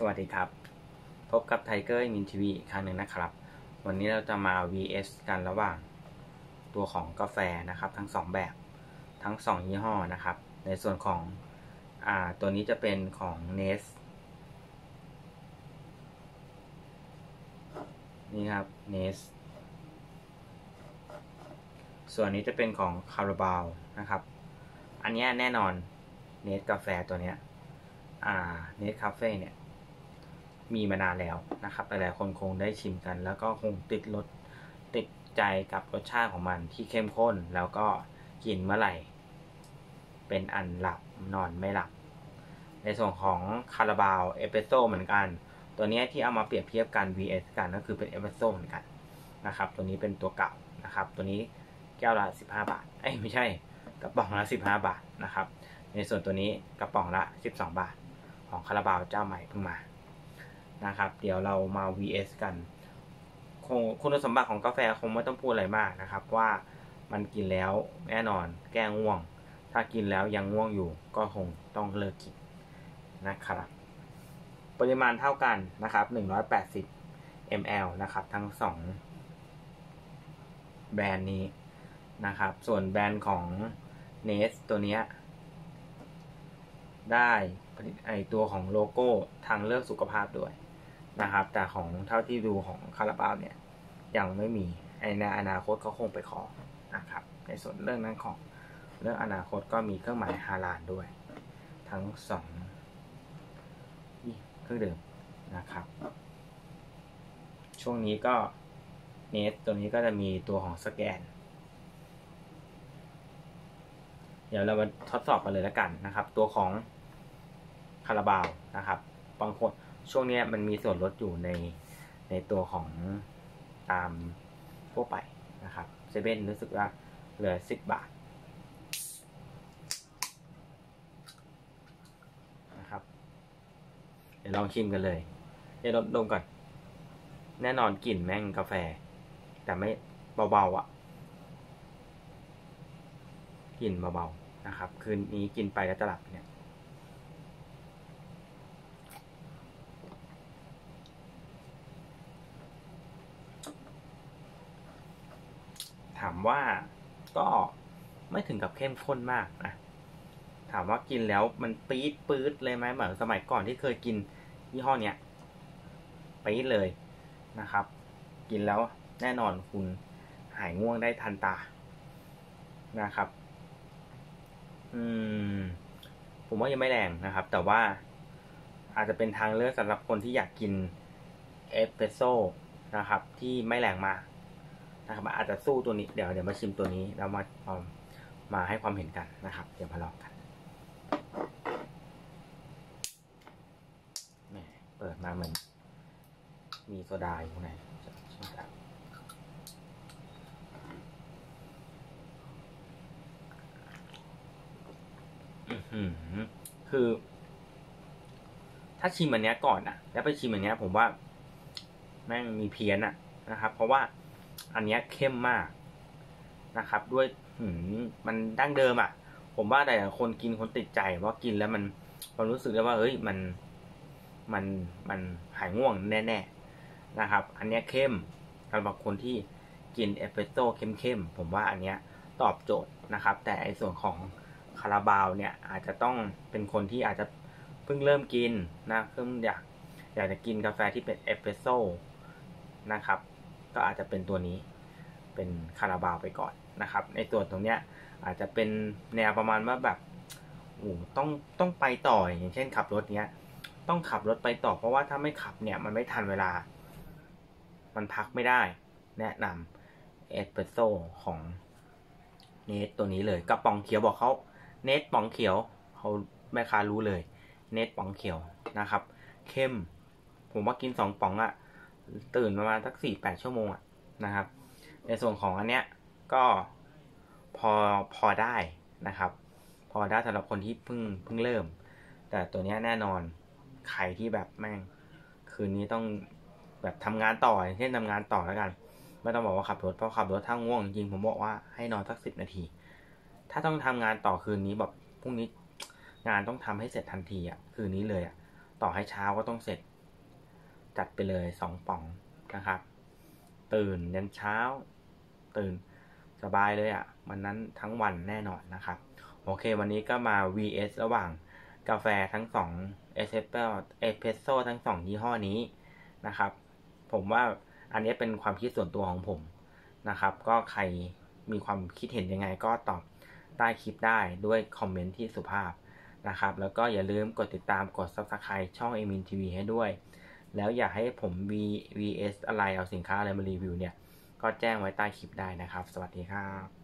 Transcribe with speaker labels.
Speaker 1: สวัสดีครับ พบกับไทเกอร์มินทีวีอีกครั้งหนึ่งนะครับ วันนี้เราจะมา vs กันระหว่าง ตัวของกาแฟนะครับ ทั้ง 2 แบบทั้ง 2 ยี่ห้อนะครับ ในส่วนของอ่าตัวนี้จะเป็นของ n e s นี่ครับ n e s ส่วนนี้จะเป็นของคาราบาวนะครับ อันนี้แน่นอนเนสกาแฟตัวเนี้ย Nescafé เนี่ย มีมานานแล้วนะครับ หลายๆคนคงได้ชิมกัน แล้วก็คงติดรสติดใจกับรสชาติของมันที่เข้มข้น แล้วก็กินเมื่อไหร่ เป็นอันหลับนอนไม่หลับ ในส่วนของคาราบาวเอสเปรสโซเหมือนกัน ตัวนี้ที่เอามาเปรียบเทียบกัน vs กันก็คือเป็นเอสเปรสโซเหมือนกันนะครับ ตัวนี้เป็นตัวเก่านะครับ ตัวนี้แก้วละ 15 บาท เอ้ยไม่ใช่กระป๋องละ 15 บาทนะครับ ในส่วนตัวนี้กระป๋องละ 12 บาท ของคาราบาวเจ้าใหม่เพิ่งมา นะครับ เดี๋ยวเรามา vs กันค,คุณสมบัติของกาแฟคงไม่ต้องพูดอะไรมากนะครับ ว่ามันกินแล้วแน่นอน แก้ง่วง ถ้ากินแล้วยังง่วงอยู่ก็คงต้องเลิกกินนะครับ ปริมาณเท่ากันนะครับ 180 ml นะครับ ทั้งสองแบรนด์นี้นะครับ ส่วนแบรนด์ของ n e s ตัวนี้ได้ผลิตไอตัวของโลโก้ทางเลือกสุขภาพด้วย นะครับ แต่ของเท่าที่ดูของคาราบาวเนี่ยยังไม่มีไอในอนาคตเขาคงไปขอนะครับ ในส่วนเรื่องนั้นของเรื่องอนาคตก็มีเครื่องหมายฮาลาลด้วย ทั้งสองเครื่องดื่มนะครับ ช่วงนี้ก็เนสตัวนี้ก็จะมีตัวของสแกน เดี๋ยวเรามาทดสอบกันเลยแล้วกันนะครับ ตัวของคาราบาวนะครับบางคน ช่วงนี้มันมีส่วนลดอยู่ในในตัวของตามทั่วไปนะครับเซเว่นรู้สึกว่าเหลือสิบบาทนะครับ เดี๋ยวลองชิมกันเลยเดี๋ยวลดมก่อน แน่นอนกลิ่นแม่งกาแฟ แต่ไม่เบาๆอะ่ะกลิ่นเบาๆนะครับ คืนนี้กินไปแล้วจะหลับเนี่ย ถามว่าก็ไม่ถึงกับเข้มข้นมากนะถามว่ากินแล้วมันปี๊ดปื๊ดเลยไหมเหมือนสมัยก่อนที่เคยกินยี่ห้อเนี้ยปี๊ดเลยนะครับ กินแล้วแน่นอนคุณหายง่วงได้ทันตานะครับ อืม ผมว่ายังไม่แรงนะครับ แต่ว่าอาจจะเป็นทางเลือกสำหรับคนที่อยากกินเอสเปรสโซ่นะครับ ที่ไม่แรงมาก นะครับอาจจะสู้ตัวนี้เดี๋ยวเดี๋ยวมาชิมตัวนี้แล้วมามาให้ความเห็นกันนะครับ เดี๋ยวมาลองกันเปิดมาเหมือนมีโซดาอยู่ข้างในใช่ครับคือ ถ้าชิมอันนี้ก่อนอะแล้วไปชิมอันนี้ผมว่า แม่งมีเพี้ยนอะนะครับ เพราะว่า อันนี้เข้มมากนะครับ ด้วยมมันดั้งเดิมอะ่ะ ผมว่าแต่คนกินคนติดใจว่ากินแล้วมันมันรู้สึกได้ว่าเฮ้ยมันมันมันหายง่วงแน่ๆนะครับ อันนี้เข้มสำหรับคนที่กินเอสเปรสโซ่เข้มๆผมว่าอันเนี้ยตอบโจทย์นะครับ แต่ไอส่วนของคาราบาวเนี่ยอาจจะต้องเป็นคนที่อาจจะเพิ่งเริ่มกินนะเพิ่งอยากอยากจะกินกาแฟที่เป็นเอสเปรสโซ่นะครับ ก็อาจจะเป็นตัวนี้เป็นคาราบาวไปก่อนนะครับ ในส่วตรงเนี้ยอาจจะเป็นแนวประมาณว่าแบบโอ้ต้องต้องไปต่ออย่างเช่นขับรถเนี้ยต้องขับรถไปต่อเพราะว่าถ้าไม่ขับเนี่ยมันไม่ทันเวลา มันพักไม่ได้ แนะนำเอสเปรสโซ่ของเนสตัวนี้เลยกระป๋องเขียวบอกเขาเนสป๋องเขียวเขาแม่ค้ารู้เลย เนสป๋องเขียวนะครับ เข้ม ผมว่ากินสองป๋องอะ ตื่นประมาณสักสี่แปดชั่วโมงอะนะครับ ในส่วนของอันเนี้ยก็พอพอได้นะครับ พอได้สำหรับคนที่เพิ่งเพิ่งเริ่ม แต่ตัวเนี้ยแน่นอนใครที่แบบแม่ง คืนนี้ต้องแบบทำงานต่อเช่นทำงานต่อแล้วกันไม่ต้องบอกว่าขับรถเพราะขับรถถ้าง่วงจริงผมบอกว่าให้นอนสักสิบนาที ถ้าต้องทำงานต่อคืนนี้แบบพรุ่งนี้งานต้องทำให้เสร็จทันทีอะคืนนี้เลยอะต่อให้เช้าก็ต้องเสร็จ จัดไปเลยสองป่องนะครับ ตื่นยันเช้า ตื่นสบายเลยอะ่ะวันนั้นทั้งวันแน่นอนนะครับ โอเค วันนี้ก็มา vs ระหว่างกาแฟทั้งสองเอสเปรสเอพรสโซทั้งสองยี่ห้อนี้นะครับ ผมว่าอันนี้เป็นความคิดส่วนตัวของผมนะครับ ก็ใครมีความคิดเห็นยังไงก็ตอบใต้คลิปได้ด้วยคอมเมนต์ที่สุภาพนะครับ แล้วก็อย่าลืมกดติดตามกด subscribe ช่อง a m i n TV ให้ด้วย แล้วอยากให้ผม V VS อะไรเอาสินค้าอะไรมารีวิวเนี่ย ก็แจ้งไว้ใต้คลิปได้นะครับ สวัสดีครับ